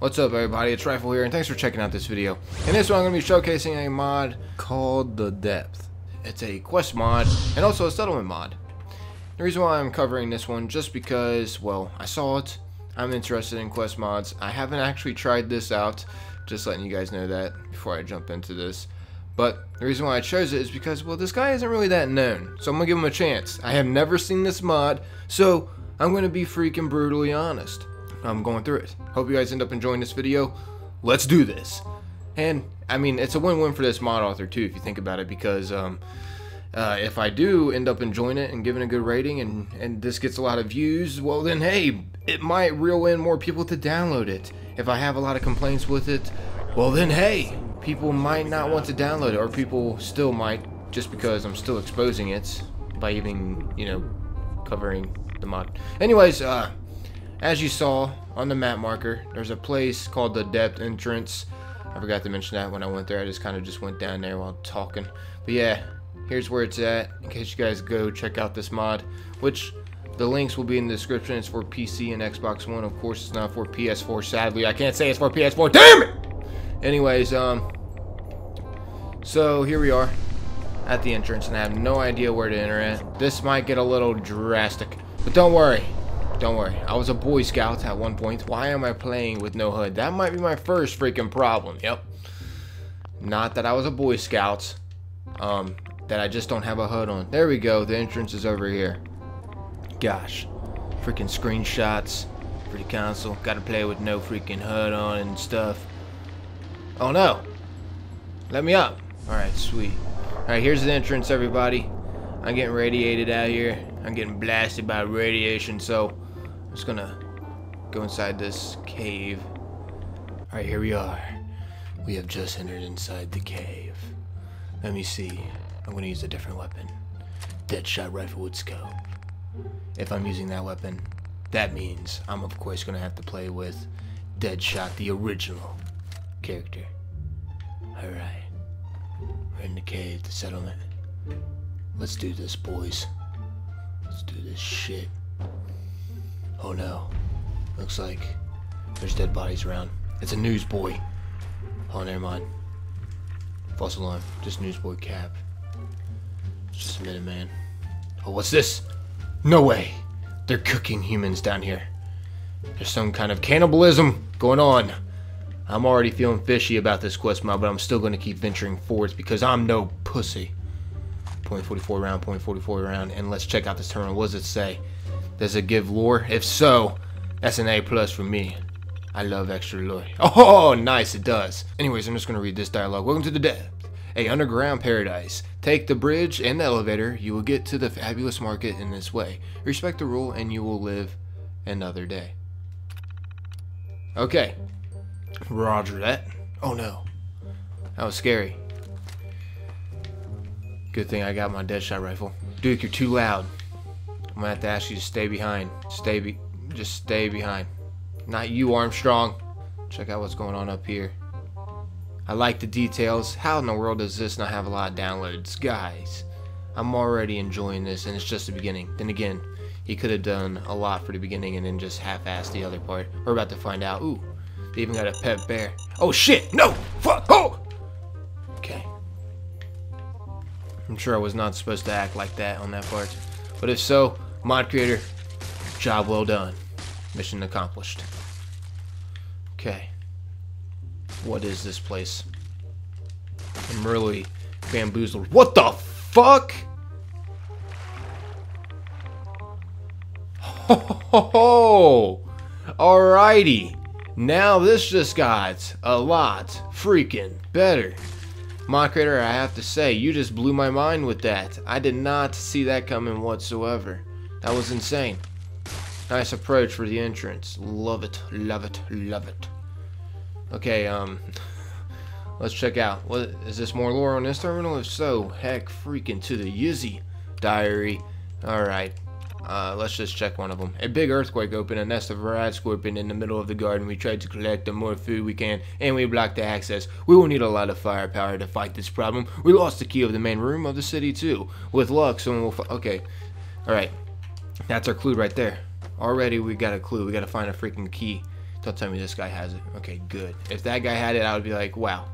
What's up everybody, it's Rifle here and thanks for checking out this video. In this one I'm going to be showcasing a mod called The Depth. It's a quest mod and also a settlement mod. The reason why I'm covering this one just because, well, I saw it, I'm interested in quest mods. I haven't actually tried this out, just letting you guys know that before I jump into this. But the reason why I chose it is because, well, this guy isn't really that known. So I'm to give him a chance. I have never seen this mod, so I'm going to be freaking brutally honest. I'm going through it. Hope you guys end up enjoying this video. Let's do this. And, I mean, it's a win-win for this mod author, too, if you think about it, because, um, uh, if I do end up enjoying it and giving a good rating and, and this gets a lot of views, well then hey, it might reel in more people to download it. If I have a lot of complaints with it, well then hey, people might not want to download it, or people still might, just because I'm still exposing it by even, you know, covering the mod. Anyways, uh, as you saw on the map marker, there's a place called the Depth Entrance. I forgot to mention that when I went there. I just kind of just went down there while talking. But yeah, here's where it's at in case you guys go check out this mod, which the links will be in the description. It's for PC and Xbox One. Of course, it's not for PS4. Sadly, I can't say it's for PS4. Damn it! Anyways, um, so here we are at the entrance, and I have no idea where to enter it. This might get a little drastic, but don't worry. Don't worry. I was a Boy Scout at one point. Why am I playing with no hood? That might be my first freaking problem. Yep. Not that I was a Boy Scout. Um, that I just don't have a hood on. There we go. The entrance is over here. Gosh. Freaking screenshots for the console. Gotta play with no freaking hood on and stuff. Oh no. Let me up. Alright, sweet. Alright, here's the entrance, everybody. I'm getting radiated out here. I'm getting blasted by radiation, so just gonna go inside this cave. Alright, here we are. We have just entered inside the cave. Let me see. I'm gonna use a different weapon. Deadshot rifle with scope. If I'm using that weapon, that means I'm of course gonna have to play with Deadshot, the original character. Alright. We're in the cave, the settlement. Let's do this, boys. Let's do this shit. Oh no. Looks like there's dead bodies around. It's a newsboy. Oh, never mind. False alarm. Just newsboy cap. Just a minute, man. Oh, what's this? No way. They're cooking humans down here. There's some kind of cannibalism going on. I'm already feeling fishy about this quest mod, but I'm still going to keep venturing forth because I'm no pussy. Point 44 round, point 44 round, and let's check out this terminal. What does it say? Does it give lore? If so, that's an A plus for me. I love extra lore. Oh, nice, it does. Anyways, I'm just to read this dialogue. Welcome to the depth. A underground paradise. Take the bridge and the elevator. You will get to the fabulous market in this way. Respect the rule and you will live another day. Okay. Roger that. Oh no. That was scary. Good thing I got my deadshot rifle. Duke, you're too loud. I'm gonna have to ask you to stay behind. Stay be just stay behind. Not you, Armstrong. Check out what's going on up here. I like the details. How in the world does this not have a lot of downloads? Guys, I'm already enjoying this and it's just the beginning. Then again, he could have done a lot for the beginning and then just half-assed the other part. We're about to find out. Ooh, they even got a pet bear. Oh shit! No! Fuck! Oh! Okay. I'm sure I was not supposed to act like that on that part. But if so, mod creator, job well done. Mission accomplished. Okay. What is this place? I'm really bamboozled. What the fuck? Ho ho ho! Alrighty. Now this just got a lot freaking better. Mod Creator, I have to say, you just blew my mind with that. I did not see that coming whatsoever. That was insane. Nice approach for the entrance. Love it, love it, love it. Okay, um, let's check out. What is this more lore on this terminal? If so, heck, freaking to the Yizzy diary. All right, uh, let's just check one of them. A big earthquake opened a nest of radscorpion in the middle of the garden. We tried to collect the more food we can, and we blocked the access. We will need a lot of firepower to fight this problem. We lost the key of the main room of the city too. With luck, someone will. okay, all right, that's our clue right there. Already we got a clue. We got to find a freaking key Don't tell me this guy has it. Okay, good. If that guy had it, I would be like, wow.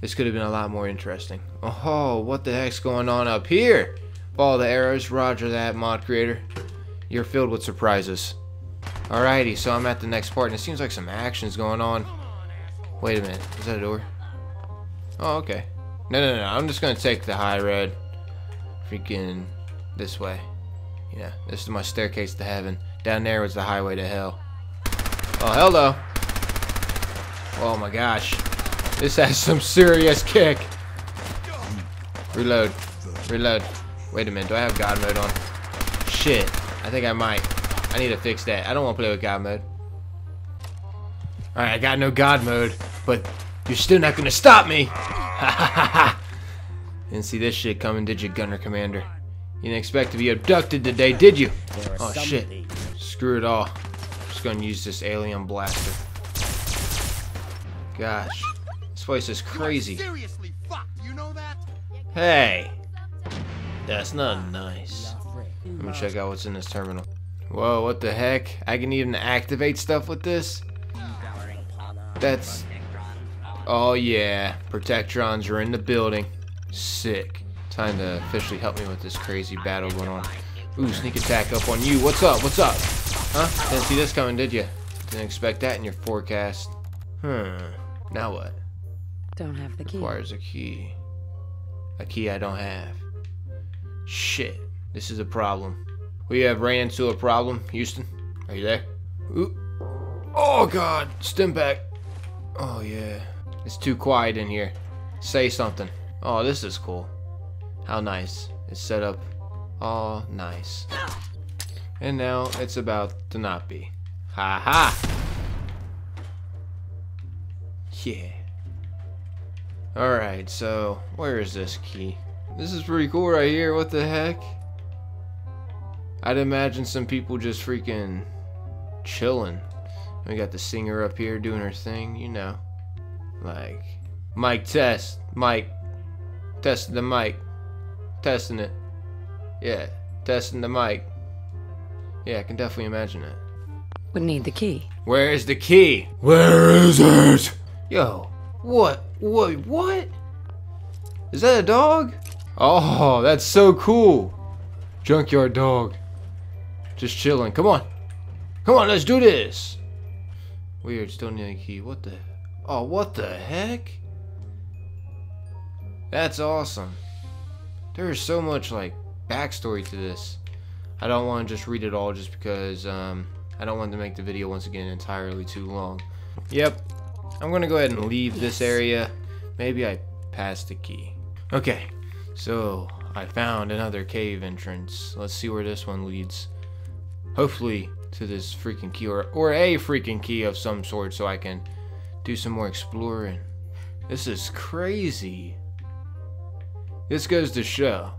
This could have been a lot more interesting. Oh, what the heck's going on up here? Follow the arrows. Roger that, mod creator. You're filled with surprises. Alrighty, so I'm at the next part, and it seems like some action's going on. Wait a minute. Is that a door? Oh, okay. No, no, no. I'm just going to take the high road. Freaking this way. Yeah, this is my staircase to heaven. Down there was the highway to hell. Oh, hello. Oh my gosh. This has some serious kick. Reload. Reload. Wait a minute. Do I have God mode on? Shit. I think I might. I need to fix that. I don't want to play with God mode. Alright, I got no God mode, but you're still not going to stop me. Ha ha ha ha. Didn't see this shit coming, did you, Gunner Commander? You didn't expect to be abducted today, did you? Oh shit. Screw it all. I'm Just gonna use this alien blaster. Gosh. This place is crazy. Seriously, fuck. You know that? Hey! That's not nice. Let me check out what's in this terminal. Whoa, what the heck? I can even activate stuff with this? That's... Oh yeah, Protectrons are in the building. Sick. Time to officially help me with this crazy battle going on. Ooh, sneak attack up on you. What's up? What's up? Huh? Didn't see this coming, did you? Didn't expect that in your forecast. Hmm. Now what? Don't have the key. Requires a key. A key I don't have. Shit. This is a problem. We have ran into a problem. Houston, are you there? Ooh. Oh god, Stimpak. Oh yeah. It's too quiet in here. Say something. Oh, this is cool. How nice. It's set up all nice. And now it's about to not be. Ha ha! Yeah. Alright, so where is this key? This is pretty cool right here. What the heck? I'd imagine some people just freaking chilling. We got the singer up here doing her thing, you know. Like, mic test. Mic. Testing the mic. Testing it. Yeah, testing the mic. Yeah, I can definitely imagine it. Would need the key. Where is the key? Where is it? Yo, what? What? What? Is that a dog? Oh, that's so cool. Junkyard dog. Just chilling. Come on. Come on, let's do this. Weird, still need a key. What the? Oh, what the heck? That's awesome. There is so much, like, backstory to this. I don't want to just read it all just because um, I don't want to make the video once again entirely too long. Yep, I'm going to go ahead and leave this area. Maybe I passed the key. Okay, so I found another cave entrance. Let's see where this one leads. Hopefully to this freaking key or, or a freaking key of some sort so I can do some more exploring. This is crazy. This goes to show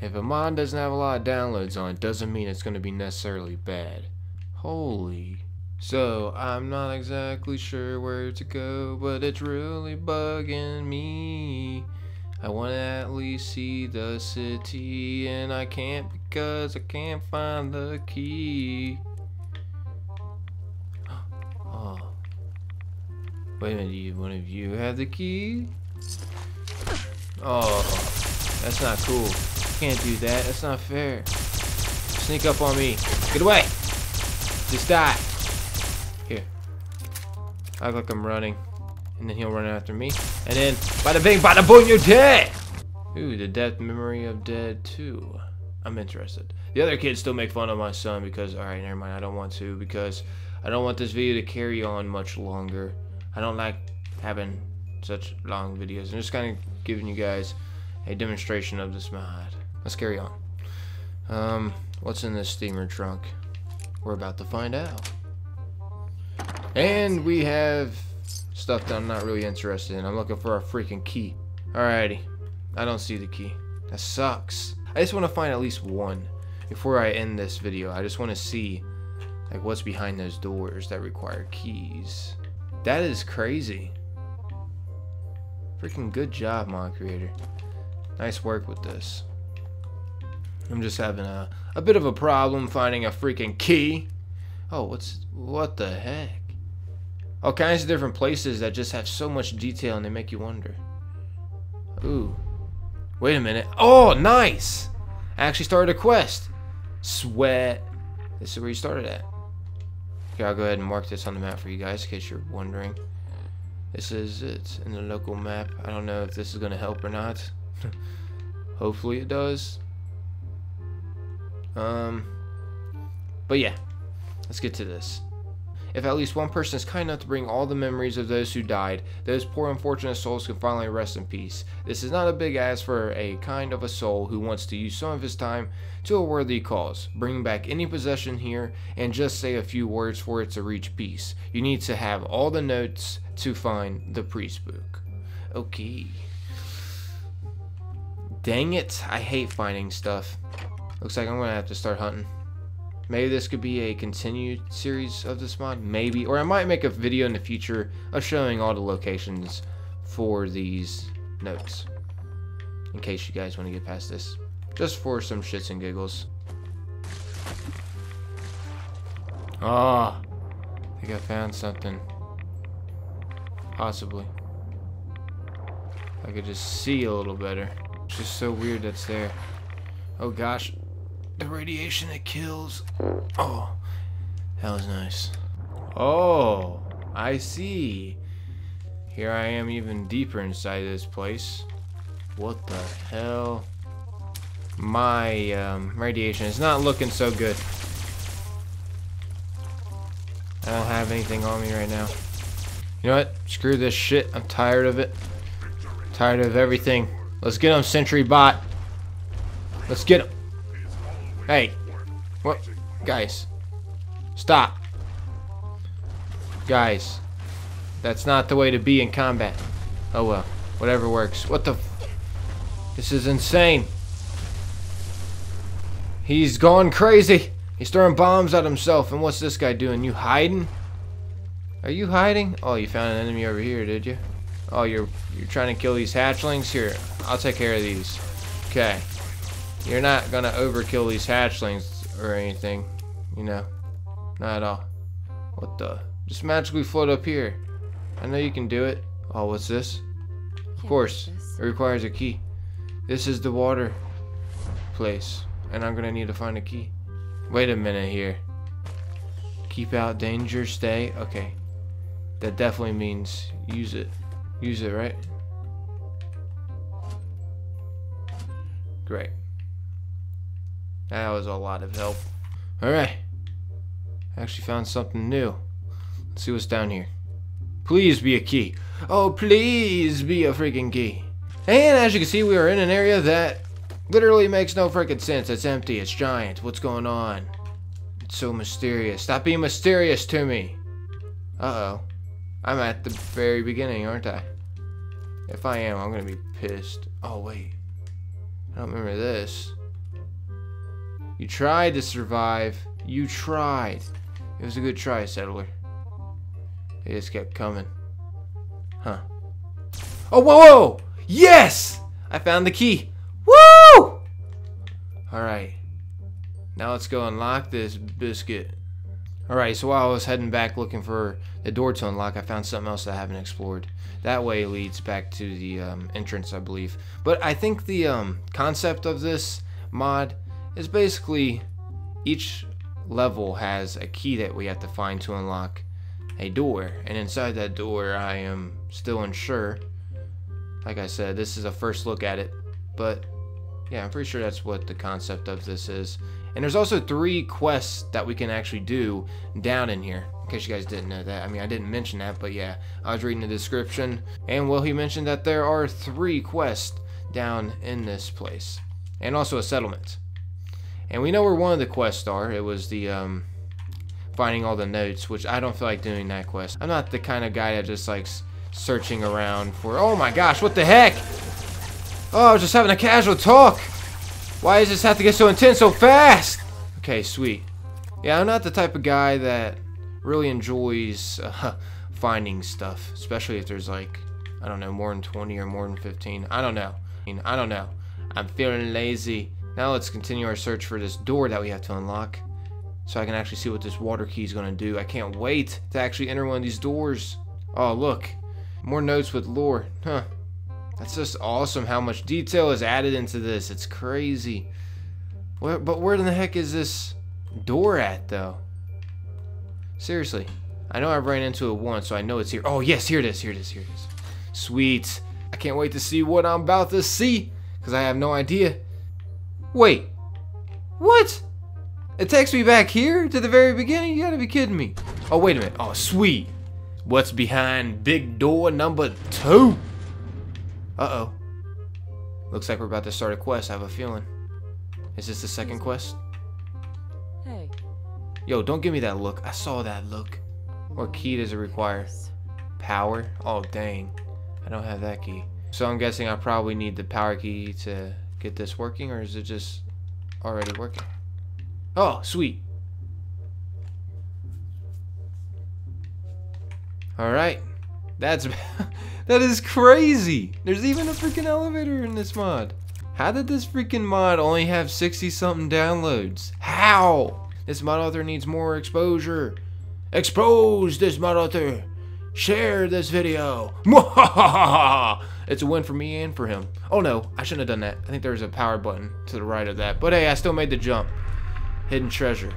if a mod doesn't have a lot of downloads on it, doesn't mean it's going to be necessarily bad. Holy. So, I'm not exactly sure where to go, but it's really bugging me. I want to at least see the city, and I can't because I can't find the key. Oh. Wait a minute, do one of you have the key? Oh, that's not cool. Can't do that. That's not fair. Sneak up on me. Get away. Just die. Here. I look like I'm running. And then he'll run after me. And then, bada bing, bada boom, you're dead! Ooh, the death memory of dead 2. I'm interested. The other kids still make fun of my son because, alright, never mind, I don't want to because I don't want this video to carry on much longer. I don't like having such long videos. I'm just kind of giving you guys a demonstration of this mod. Let's carry on. Um, what's in this steamer trunk? We're about to find out. And we have stuff that I'm not really interested in. I'm looking for a freaking key. Alrighty. I don't see the key. That sucks. I just want to find at least one before I end this video. I just want to see like what's behind those doors that require keys. That is crazy. Freaking good job, mod creator. Nice work with this. I'm just having a, a bit of a problem finding a freaking key. Oh, what's what the heck? Oh, All kinds of different places that just have so much detail and they make you wonder. Ooh. Wait a minute. Oh, nice! I actually started a quest. Sweat. This is where you started at. Okay, I'll go ahead and mark this on the map for you guys in case you're wondering. This is it in the local map. I don't know if this is going to help or not. Hopefully it does. Um, but yeah, let's get to this. If at least one person is kind enough to bring all the memories of those who died, those poor unfortunate souls can finally rest in peace. This is not a big ask for a kind of a soul who wants to use some of his time to a worthy cause. Bring back any possession here and just say a few words for it to reach peace. You need to have all the notes to find the priest book. Okay. Dang it, I hate finding stuff. Looks like I'm gonna have to start hunting. Maybe this could be a continued series of this mod, maybe. Or I might make a video in the future of showing all the locations for these notes. In case you guys want to get past this. Just for some shits and giggles. Ah, oh, I think I found something. Possibly. I could just see a little better. It's just so weird that's there. Oh gosh, the radiation that kills. Oh, that was nice. Oh, I see. Here I am even deeper inside this place. What the hell? My um, radiation is not looking so good. I don't have anything on me right now. You know what? Screw this shit. I'm tired of it. Tired of everything. Let's get him, Sentry Bot. Let's get him. Hey. What? Guys. Stop. Guys. That's not the way to be in combat. Oh well. Whatever works. What the... this is insane. He's gone crazy. He's throwing bombs at himself. And what's this guy doing? You hiding? Are you hiding? Oh, you found an enemy over here, did you? Oh, you're you're trying to kill these hatchlings? Here, I'll take care of these. Okay. You're not gonna overkill these hatchlings or anything, you know. Not at all. What the? Just magically float up here. I know you can do it. Oh, what's this? Of course, it requires a key. This is the water place, and I'm gonna need to find a key. Wait a minute here. Keep out danger, stay. Okay. That definitely means use it. Use it, right? Great. That was a lot of help. Alright. I actually found something new. Let's see what's down here. Please be a key. Oh, please be a freaking key. And as you can see, we are in an area that literally makes no freaking sense. It's empty. It's giant. What's going on? It's so mysterious. Stop being mysterious to me. Uh-oh. I'm at the very beginning, aren't I? If I am, I'm going to be pissed. Oh, wait. I don't remember this. You tried to survive. You tried. It was a good try, settler. They just kept coming. Huh. Oh, whoa, whoa! Yes! I found the key. Woo! Alright. Now let's go unlock this biscuit. Alright, so while I was heading back looking for the door to unlock, I found something else that I haven't explored. That way leads back to the um, entrance, I believe. But I think the um, concept of this mod is basically each level has a key that we have to find to unlock a door. And inside that door, I am still unsure. Like I said, this is a first look at it. But yeah, I'm pretty sure that's what the concept of this is. And there's also three quests that we can actually do down in here. In case you guys didn't know that. I mean, I didn't mention that, but yeah, I was reading the description. And well, he mentioned that there are three quests down in this place. And also a settlement. And we know where one of the quests are. It was the um, finding all the notes, which I don't feel like doing that quest. I'm not the kind of guy that just likes searching around for, oh my gosh, what the heck? Oh, I was just having a casual talk. Why does this have to get so intense so fast? Okay, sweet. Yeah, I'm not the type of guy that really enjoys uh, finding stuff, especially if there's like, I don't know, more than 20 or more than 15. I don't know. I, don't know. I'm feeling lazy. Now let's continue our search for this door that we have to unlock. so I can actually see what this water key is going to do. I can't wait to actually enter one of these doors. Oh, look. More notes with lore. Huh. That's just awesome how much detail is added into this. It's crazy. Where, but where in the heck is this door at, though? Seriously. I know I ran into it once, so I know it's here. Oh, yes, here it is, here it is, here it is. Sweet. I can't wait to see what I'm about to see, because I have no idea. Wait. What? It takes me back here to the very beginning? You gotta be kidding me. Oh, wait a minute. Oh, sweet. What's behind big door number two? Uh-oh. Looks like we're about to start a quest, I have a feeling. Is this the second quest? Hey. Yo, don't give me that look. I saw that look. What key does it require? Power? Oh, dang. I don't have that key. So I'm guessing I probably need the power key to get this working, or is it just already working? Oh, sweet. Alright. That's... that is crazy! There's even a freaking elevator in this mod. How did this freaking mod only have 60 something downloads? How? This mod author needs more exposure. Expose this mod author. Share this video. it's a win for me and for him. Oh no, I shouldn't have done that. I think there's a power button to the right of that. But hey, I still made the jump. Hidden treasure.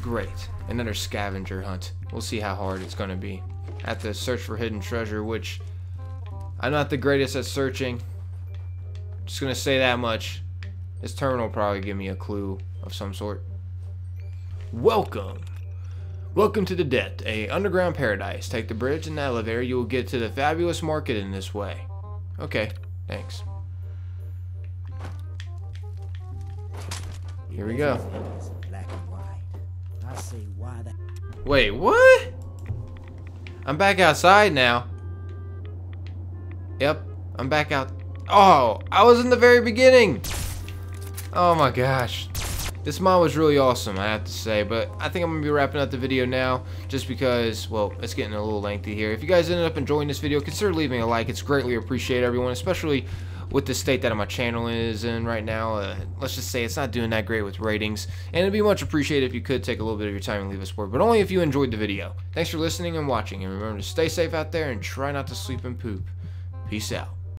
Great. Another scavenger hunt. We'll see how hard it's going to be. I have to search for hidden treasure, which I'm not the greatest at searching. Just going to say that much. This terminal probably give me a clue of some sort. Welcome. Welcome to the Depth, a underground paradise. Take the bridge and elevator. You will get to the fabulous market in this way. Okay, thanks. Here we go. Wait, what? I'm back outside now. Yep, I'm back out. Oh, I was in the very beginning. Oh my gosh. This mod was really awesome, I have to say, but I think I'm going to be wrapping up the video now, just because, well, it's getting a little lengthy here. If you guys ended up enjoying this video, consider leaving a like. It's greatly appreciated, everyone, especially with the state that my channel is in right now. Uh, let's just say it's not doing that great with ratings, and it'd be much appreciated if you could take a little bit of your time and leave a support, but only if you enjoyed the video. Thanks for listening and watching, and remember to stay safe out there and try not to sleep and poop. Peace out.